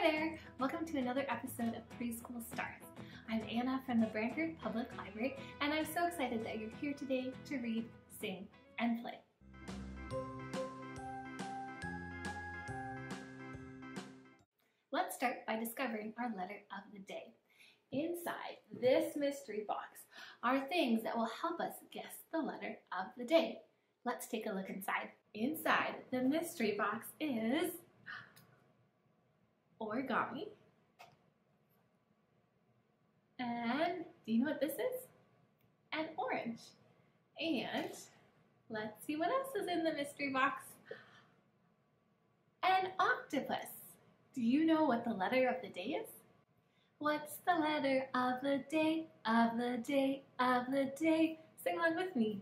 Hi there! Welcome to another episode of Preschool Stars. I'm Anna from the Brantford Public Library, and I'm so excited that you're here today to read, sing, and play. Let's start by discovering our letter of the day. Inside this mystery box are things that will help us guess the letter of the day. Let's take a look inside. Inside the mystery box is origami. And do you know what this is? An orange. And let's see what else is in the mystery box. An octopus. Do you know what the letter of the day is? What's the letter of the day, of the day, of the day? Sing along with me.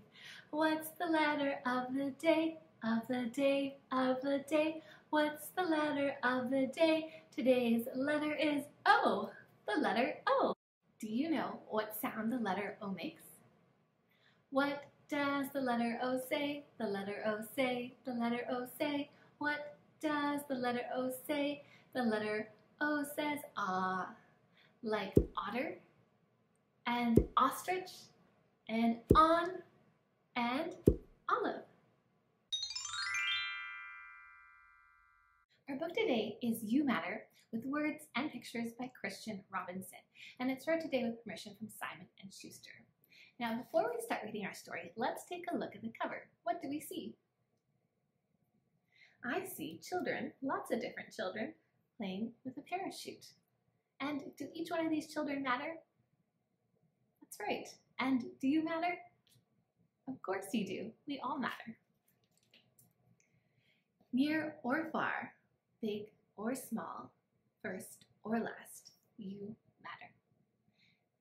What's the letter of the day, of the day, of the day? What's the letter of the day? Today's letter is O, the letter O. Do you know what sound the letter O makes? What does the letter O say? The letter O say, the letter O say. What does the letter O say? The letter O says ah, like otter and ostrich and on and olive. Our book today is You Matter with words and pictures by Christian Robinson, and it's read today with permission from Simon and Schuster. Now, before we start reading our story, let's take a look at the cover. What do we see? I see children, lots of different children, playing with a parachute. And do each one of these children matter? That's right. And do you matter? Of course you do. We all matter. Near or far, big or small, first or last, you matter.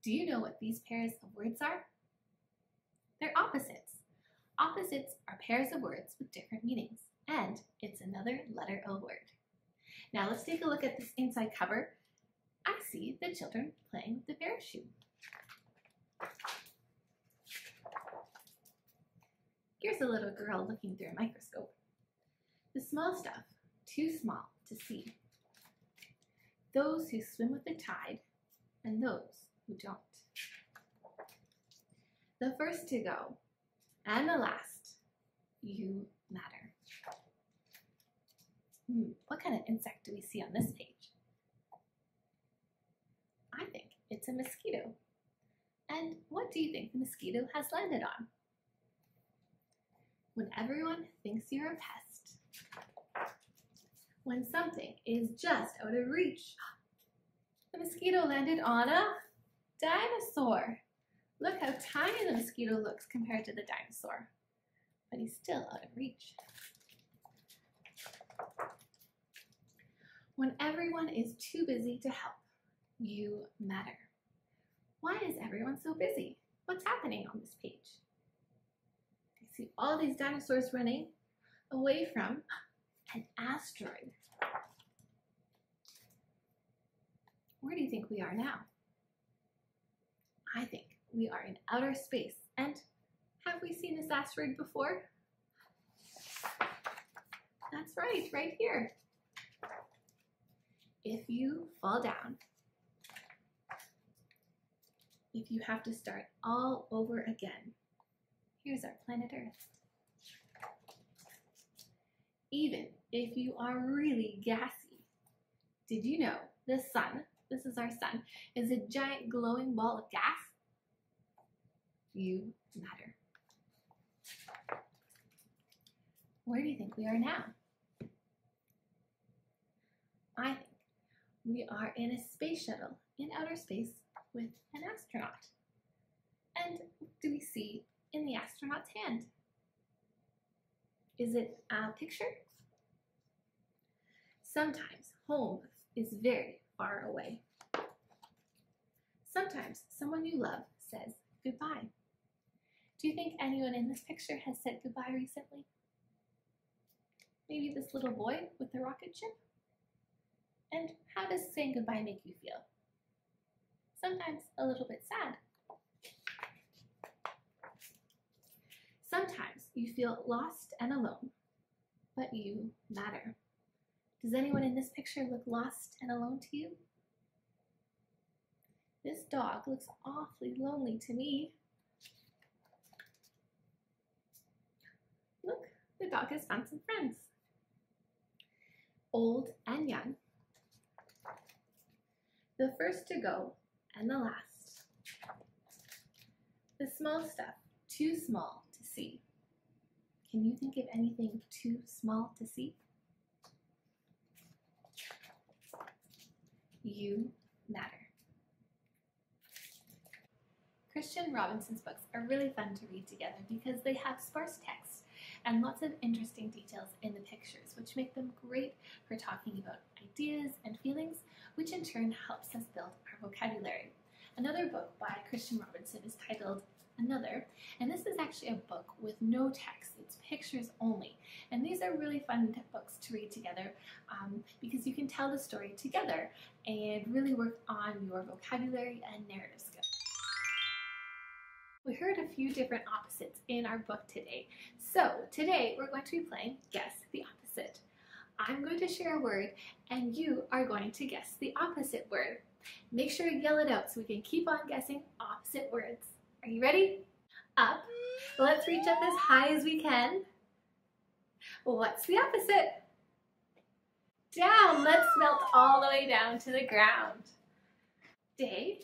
Do you know what these pairs of words are? They're opposites. Opposites are pairs of words with different meanings, and it's another letter O word. Now let's take a look at this inside cover. I see the children playing with the parachute. Here's a little girl looking through a microscope. The small stuff, too small to see. Those who swim with the tide and those who don't. The first to go and the last, you matter. Hmm, what kind of insect do we see on this page? I think it's a mosquito. And what do you think the mosquito has landed on? When everyone thinks you're a pest. When something is just out of reach. The mosquito landed on a dinosaur. Look how tiny the mosquito looks compared to the dinosaur. But he's still out of reach. When everyone is too busy to help, you matter. Why is everyone so busy? What's happening on this page? I see all these dinosaurs running away from an asteroid. Where do you think we are now? I think we are in outer space. And have we seen this asteroid before? That's right, right here. If you fall down, if you have to start all over again, here's our planet Earth. Even if you are really gassy, did you know the sun, this is our sun, is a giant glowing ball of gas? You matter. Where do you think we are now? I think we are in a space shuttle in outer space with an astronaut. And do we see in the astronaut's hand? Is it a picture? Sometimes home is very far away. Sometimes someone you love says goodbye. Do you think anyone in this picture has said goodbye recently? Maybe this little boy with the rocket ship? And how does saying goodbye make you feel? Sometimes a little bit sad. Sometimes you feel lost and alone, but you matter. Does anyone in this picture look lost and alone to you? This dog looks awfully lonely to me. Look, the dog has found some friends. Old and young. The first to go and the last. The small stuff, too small to see. Can you think of anything too small to see? You matter. Christian Robinson's books are really fun to read together because they have sparse text and lots of interesting details in the pictures, which make them great for talking about ideas and feelings, which in turn helps us build our vocabulary. Another book by Christian Robinson is titled Another, and this is actually a book with no text, pictures only. And these are really fun books to read together um, because you can tell the story together and really work on your vocabulary and narrative skills. We heard a few different opposites in our book today. So today we're going to be playing Guess the Opposite. I'm going to share a word and you are going to guess the opposite word. Make sure to yell it out so we can keep on guessing opposite words. Are you ready? Up. Let's reach up as high as we can. What's the opposite? Down. Let's melt all the way down to the ground. Day.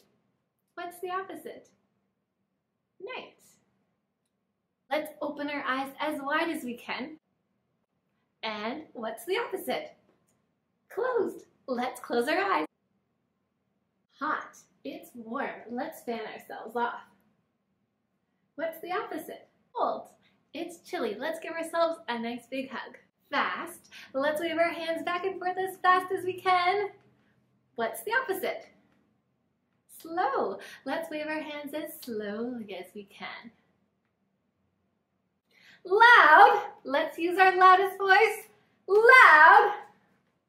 What's the opposite? Night. Let's open our eyes as wide as we can. And what's the opposite? Closed. Let's close our eyes. Hot. It's warm. Let's fan ourselves off. What's the opposite? Cold. It's chilly. Let's give ourselves a nice big hug. Fast. Let's wave our hands back and forth as fast as we can. What's the opposite? slow. Let's wave our hands as slowly as we can. Loud. Let's use our loudest voice. Loud.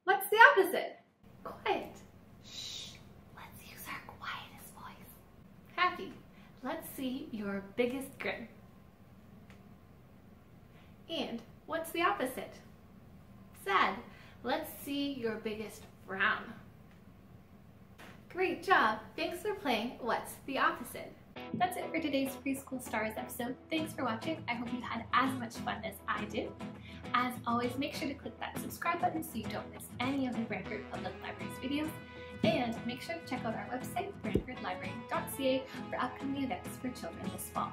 What's the opposite? Quiet. Shh. Let's use our quietest voice. Happy. See your biggest grin. And what's the opposite? Sad. Let's see your biggest frown. Great job! Thanks for playing What's the Opposite? That's it for today's Preschool Stars episode. Thanks for watching. I hope you had as much fun as I did. As always, make sure to click that subscribe button so you don't miss any of the Brantford Public Library's videos. And make sure to check out our website, brantfordlibrary.ca, for upcoming events for children this fall.